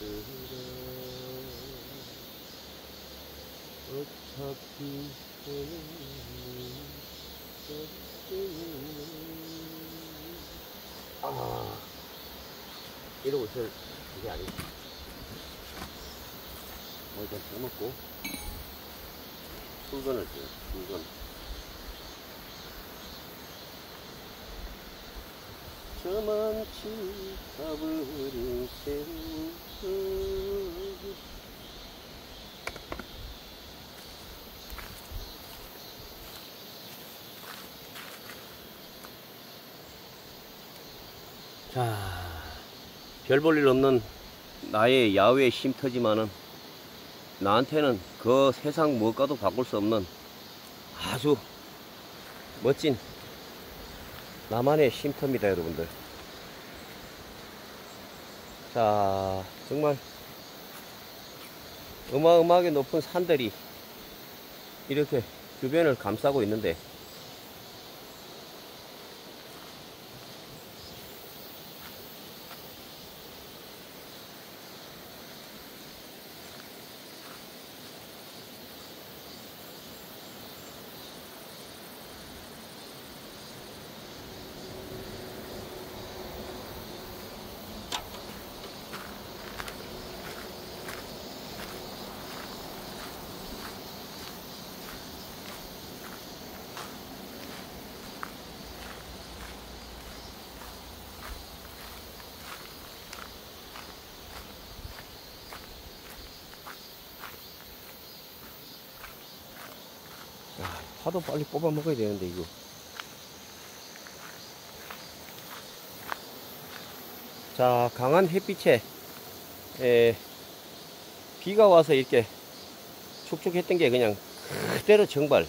어차피 아 이러고 있을 이게 아니지 뭐 일단 밥 먹고. 출근을 해요 출근 저만치 가버린 세월 자, 별 볼 일 없는 나의 야외 쉼터지만은 나한테는 그 세상 무엇과도 바꿀 수 없는 아주 멋진 나만의 쉼터입니다, 여러분들. 자, 정말 어마어마하게 높은 산들이 이렇게 주변을 감싸고 있는데 파도 빨리 뽑아 먹어야 되는데 이거. 자 강한 햇빛에 에, 비가 와서 이렇게 축축했던 게 그냥 그대로 정발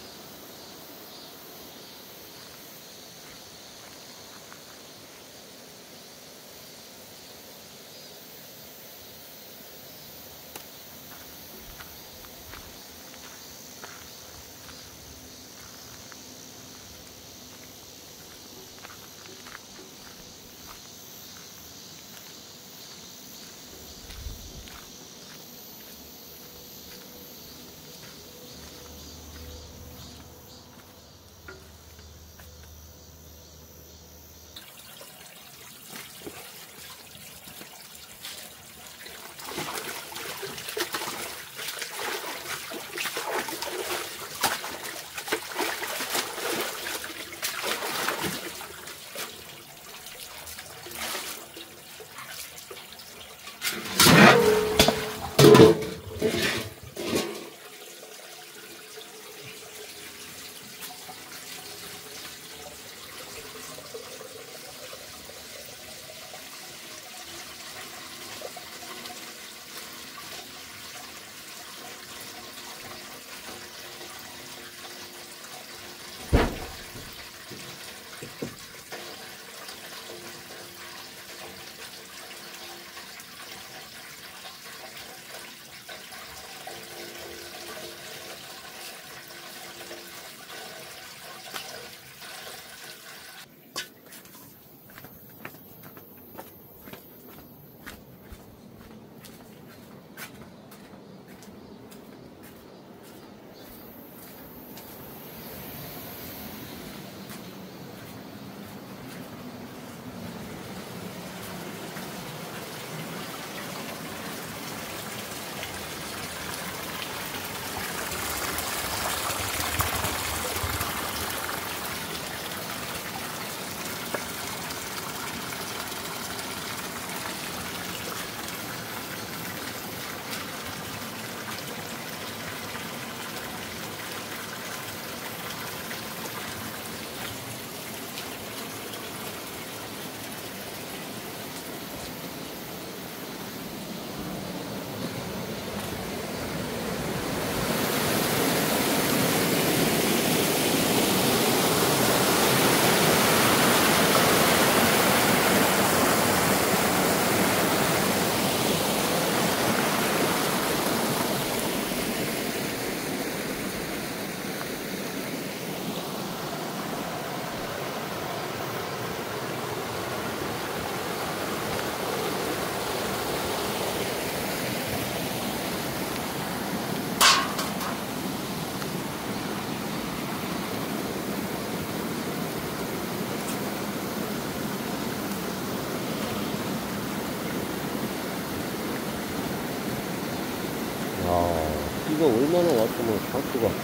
아, 비가 얼마나 왔으면 상추가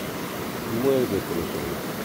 이 모양이 됐겠어요.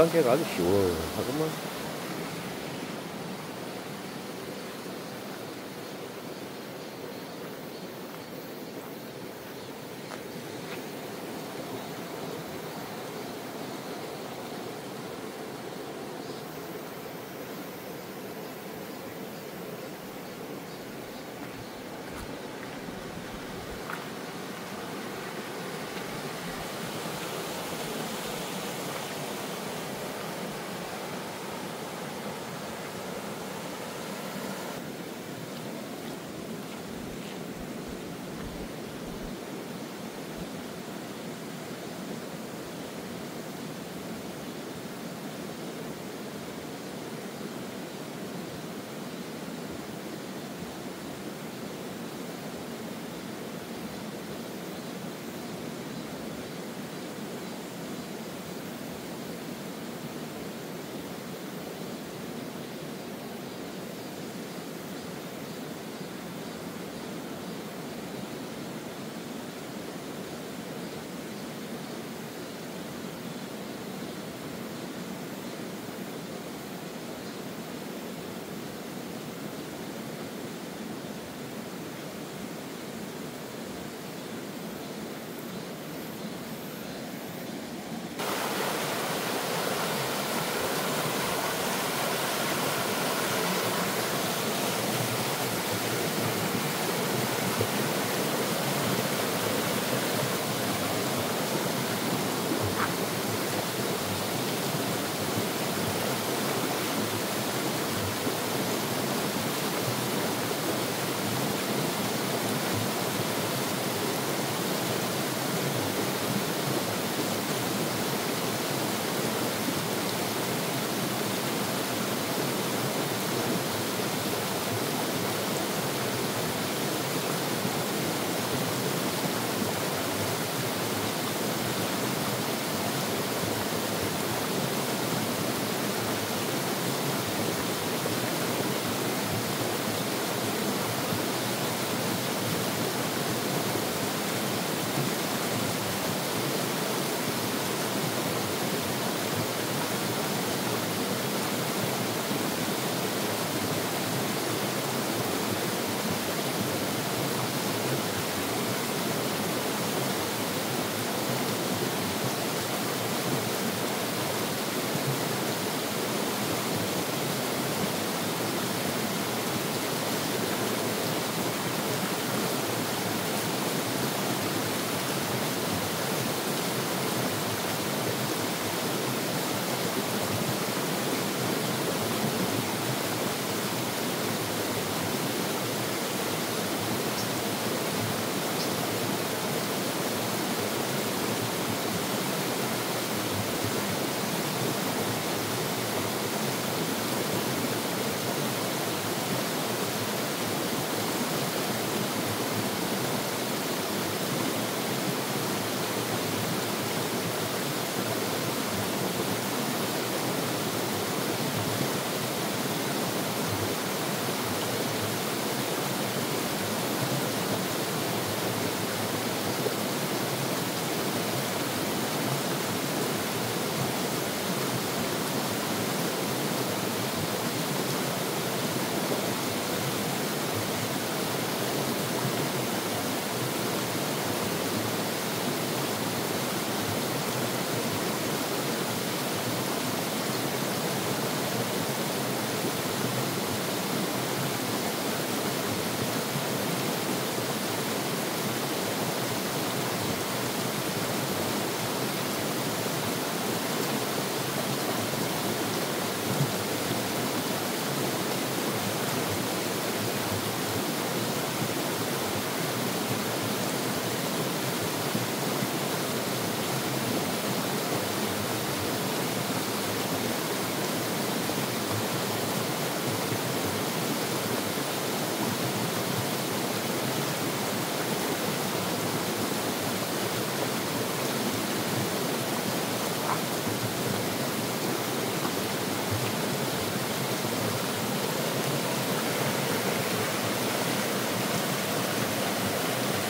한 개가 아주 시원하구만.